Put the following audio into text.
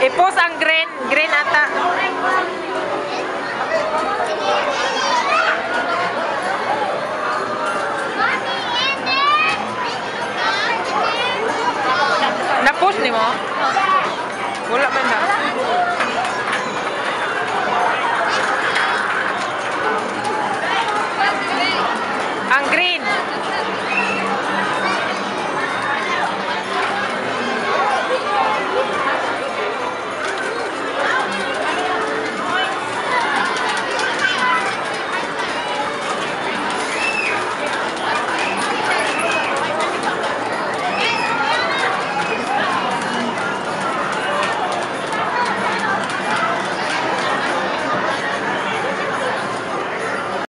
Eh, Ipos ang green. Green ata. Na-push ni mo? Wala man na.